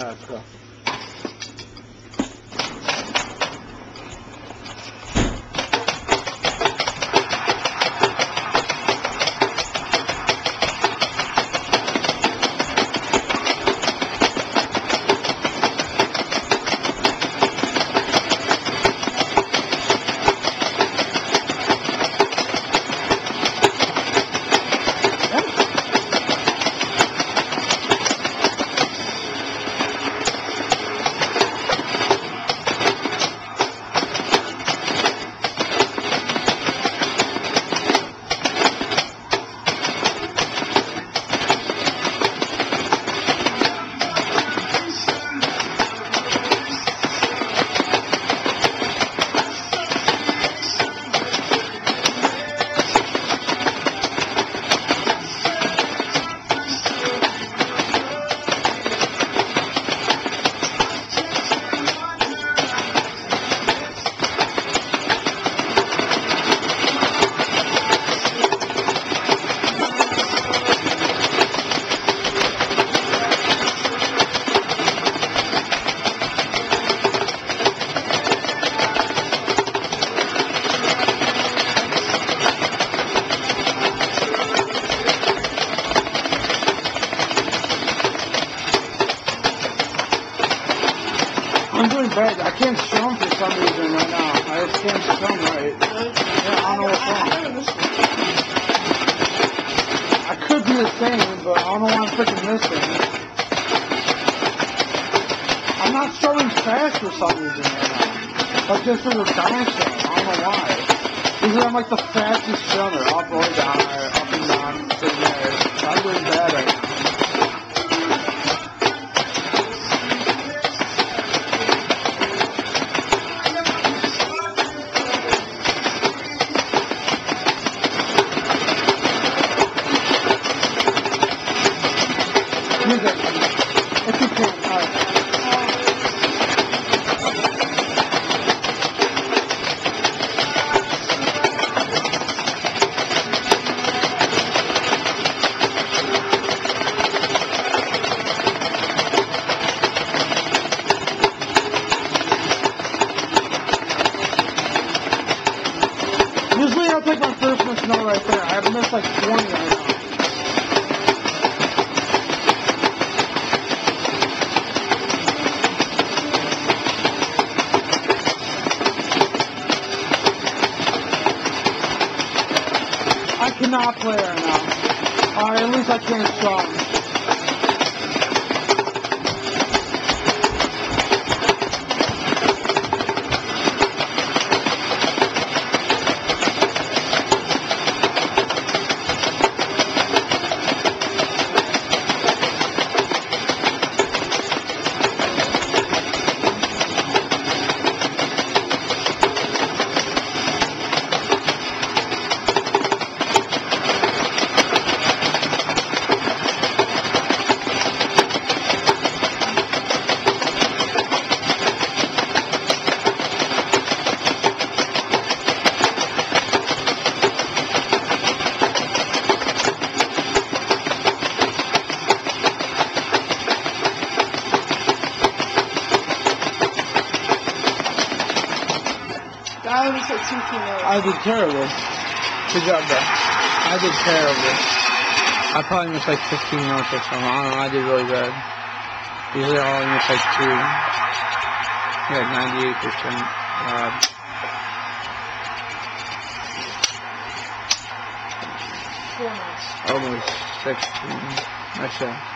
啊，是。I can't strum for some reason right now. I just can't strum right. I don't know what's wrong. I could do the same, but I don't know why I'm freaking missing. I'm not strumming fast for some reason right now. Like this is a strum. I don't know why. Usually I'm like the fastest strummer. Up or down, up and down, sitting there. I'm doing bad right now. Usually I'll take my first miss note right there. I have missed like 20 right I cannot play right now. Alright, at least I can't strum. That was like two keynotes. I did terrible. Good job, bro. I did terrible. I probably missed like 15 notes or something. I don't know. I did really bad. Usually I only miss like two. Yeah, 98%. Uh, almost 16. Nice shot.